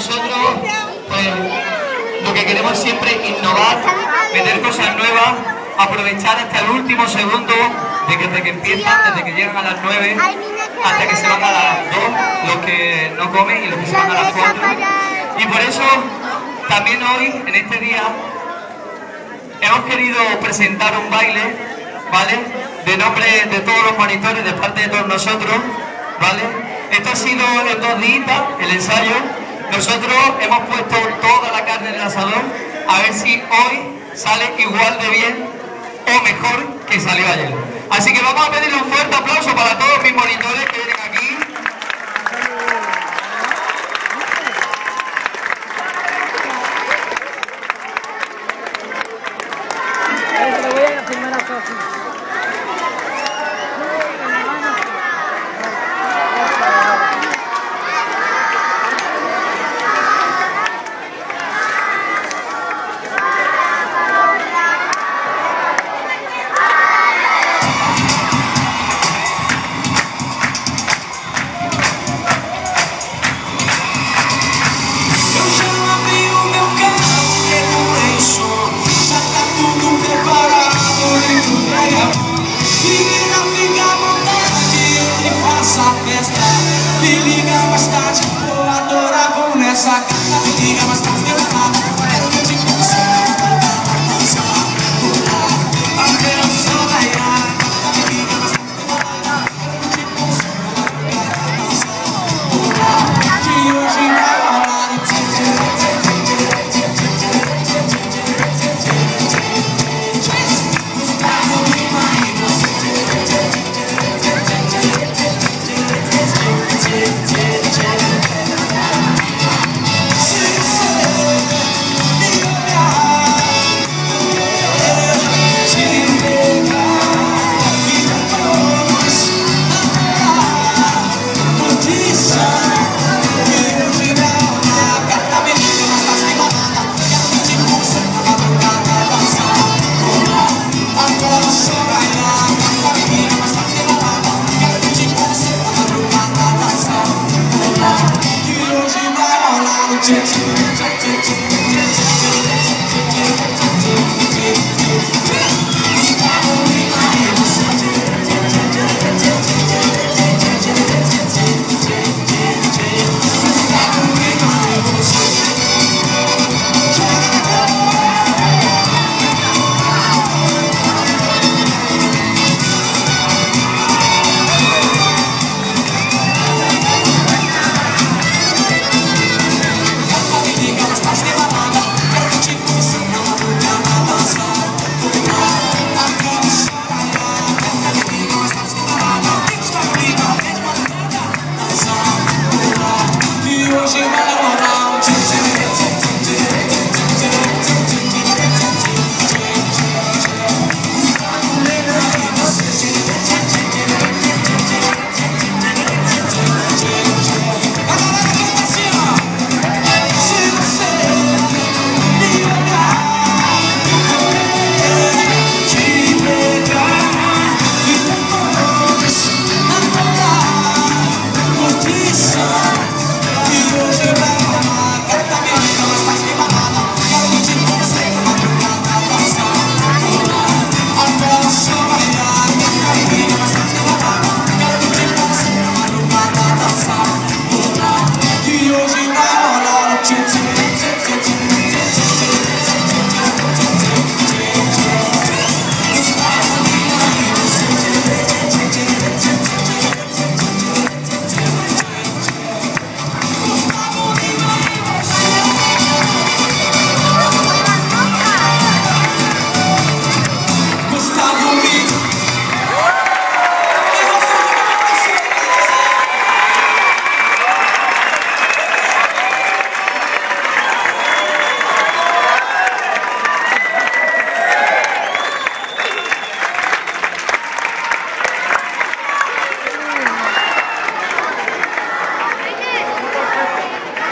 nosotros, pues, lo que queremos siempre es innovar, meter cosas nuevas, aprovechar hasta el último segundo de que desde que empiezan, desde que llegan a las 9 hasta que se van a las 2, los que no comen y los que se van a las 4. Y por eso también hoy, en este día, hemos querido presentar un baile, ¿vale? De nombre de todos los monitores, de parte de todos nosotros, ¿vale? Esto ha sido en dos días, el ensayo. Nosotros hemos puesto toda la carne en el asador, a ver si hoy sale igual de bien o mejor que salió ayer. Así que vamos a pedirle un fuerte aplauso para todos mis monitores que vienen aquí. Pega Menina, fica à vontade, faça a festa Me liga mais tarde, vou